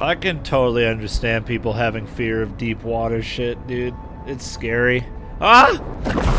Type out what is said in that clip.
I can totally understand people having fear of deep water shit, dude. It's scary. Ah!